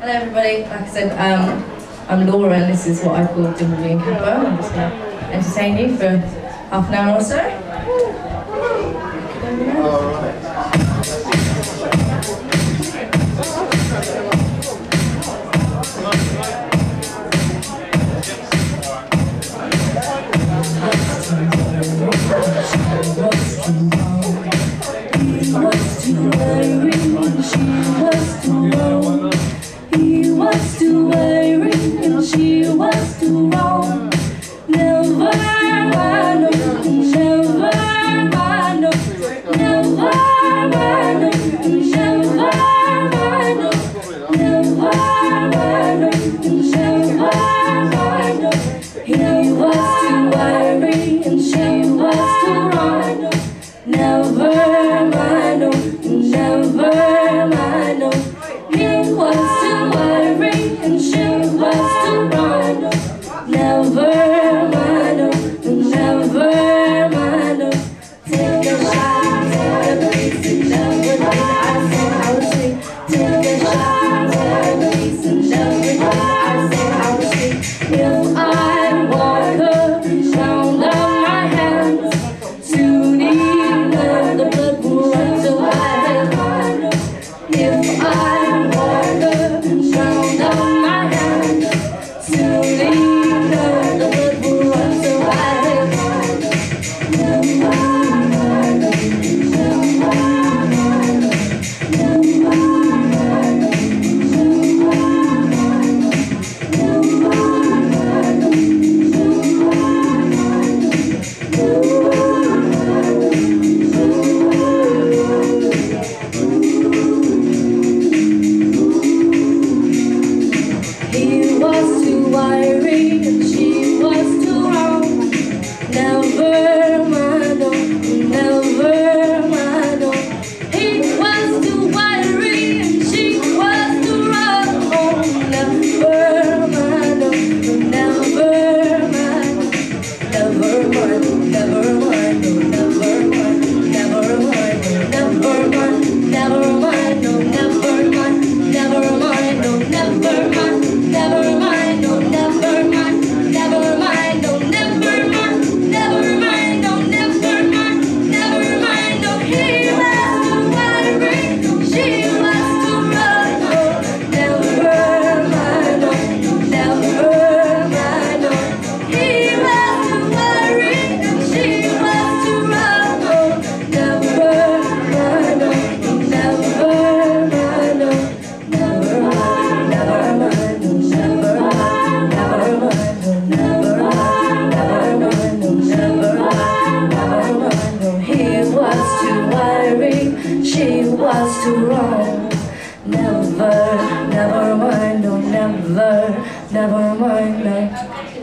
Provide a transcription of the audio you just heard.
Hello everybody, like I said, um, I'm Laura and this is what I call Dimbleby and Capper. I'm just going to entertain you for half an hour or so. Alright. was too wiry and she was too worrying, she was too wrong. Never, never mind, Oh, never, never mind.